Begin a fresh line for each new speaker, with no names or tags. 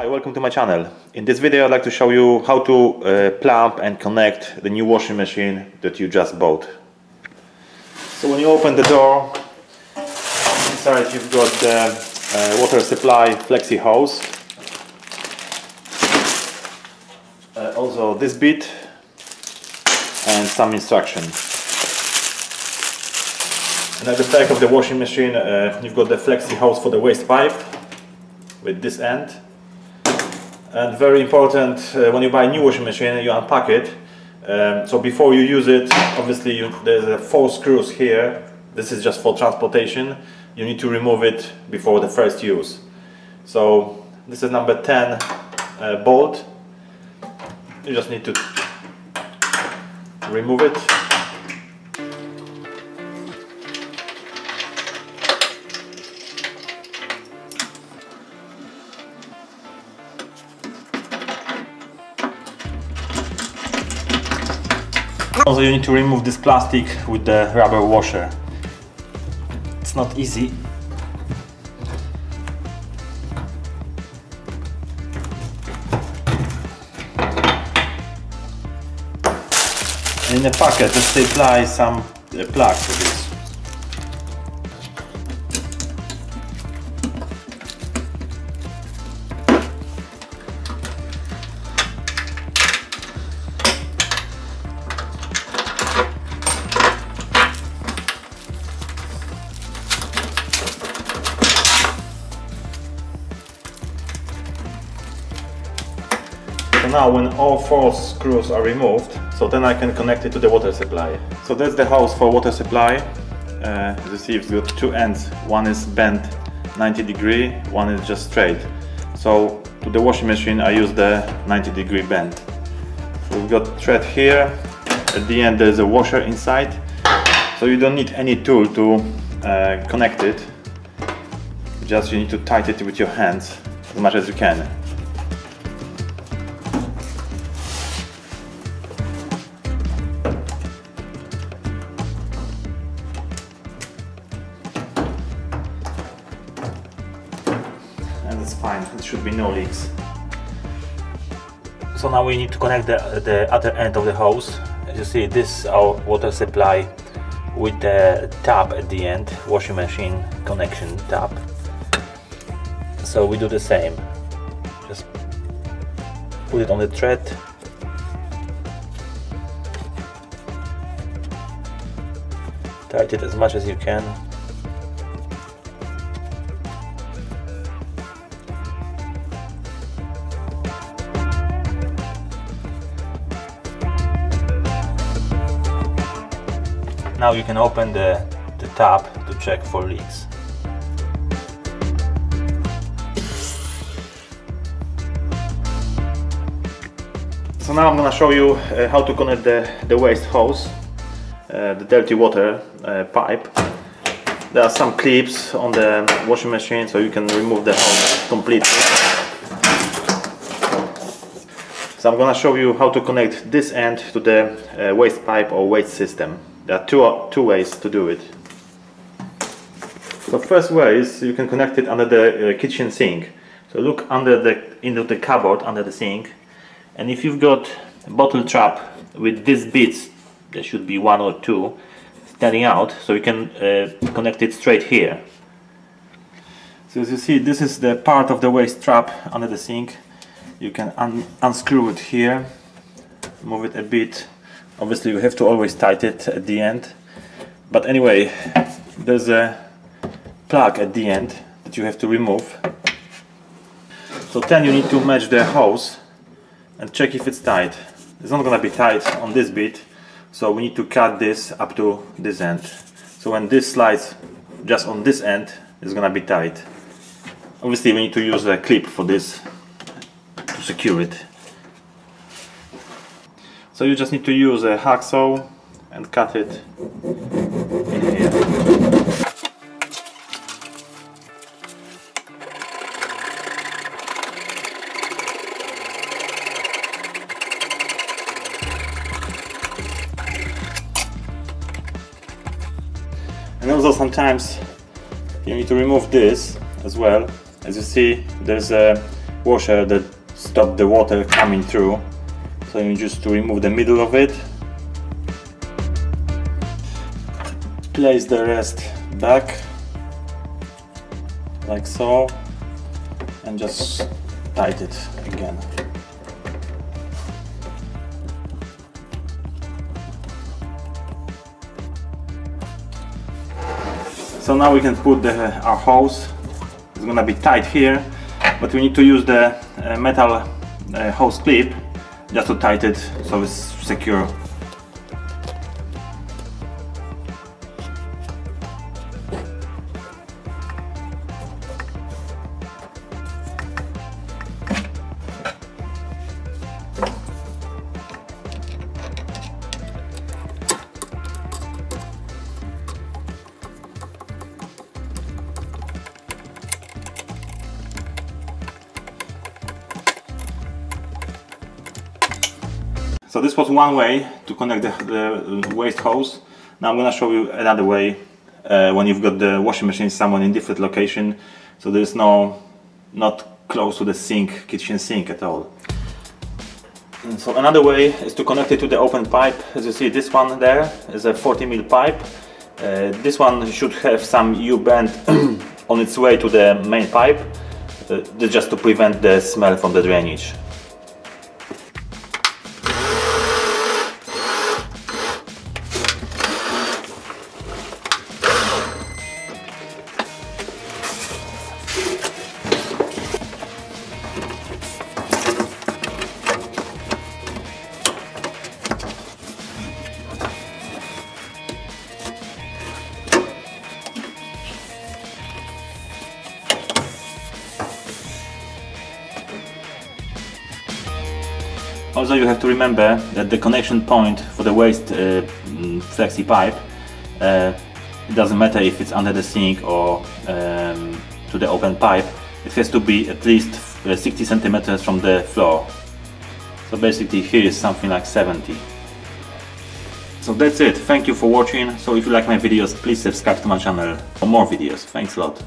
Hi, welcome to my channel. In this video I'd like to show you how to uh, plumb and connect the new washing machine that you just bought. So when you open the door, inside you've got the uh, water supply flexi hose. Uh, also this bit and some instruction. And at the back of the washing machine uh, you've got the flexi hose for the waste pipe with this end and very important uh, when you buy a new washing machine you unpack it. Um, so before you use it obviously you, there's uh, four screws here. This is just for transportation. You need to remove it before the first use. So this is number 10 uh, bolt. You just need to remove it Also you need to remove this plastic with the rubber washer. It's not easy. in the packet just apply some uh, to this. So now when all four screws are removed, so then I can connect it to the water supply. So that's the hose for water supply. Uh, you see, it's got two ends. One is bent 90 degree, one is just straight. So to the washing machine I use the 90 degree bend. So we've got thread here. At the end there's a washer inside. So you don't need any tool to uh, connect it. Just you need to tighten it with your hands as much as you can. Fine, it should be no leaks. So now we need to connect the, the other end of the hose. As you see, this is our water supply with the tap at the end, washing machine connection tap. So we do the same. Just put it on the thread. Tight it as much as you can. Now you can open the, the tap to check for leaks. So now I'm gonna show you uh, how to connect the, the waste hose, uh, the dirty water uh, pipe. There are some clips on the washing machine so you can remove the hose completely. So I'm gonna show you how to connect this end to the uh, waste pipe or waste system. There are two, two ways to do it. So first way is you can connect it under the uh, kitchen sink. So look under the into the cupboard under the sink and if you've got a bottle trap with these bits, there should be one or two standing out, so you can uh, connect it straight here. So as you see, this is the part of the waste trap under the sink. You can un unscrew it here, move it a bit obviously you have to always tighten it at the end. But anyway there's a plug at the end that you have to remove. So then you need to match the hose and check if it's tight. It's not gonna be tight on this bit so we need to cut this up to this end. So when this slides just on this end it's gonna be tight. Obviously we need to use a clip for this to secure it so you just need to use a hacksaw and cut it in here. And also sometimes you need to remove this as well. As you see, there's a washer that stop the water coming through. So you just to remove the middle of it. Place the rest back like so and just tight it again. So now we can put the, our hose. It's gonna be tight here, but we need to use the uh, metal uh, hose clip just to tighten it so it's secure. So this was one way to connect the, the waste hose. Now I'm gonna show you another way uh, when you've got the washing machine somewhere in different location. So there's no, not close to the sink, kitchen sink at all. And so another way is to connect it to the open pipe. As you see, this one there is a 40 mil pipe. Uh, this one should have some U-bend on its way to the main pipe, uh, just to prevent the smell from the drainage. Also you have to remember that the connection point for the waste uh, mm, flexi pipe uh, it doesn't matter if it's under the sink or um, to the open pipe it has to be at least uh, 60 centimeters from the floor. So basically here is something like 70 so that's it. Thank you for watching. So if you like my videos please subscribe to my channel for more videos. Thanks a lot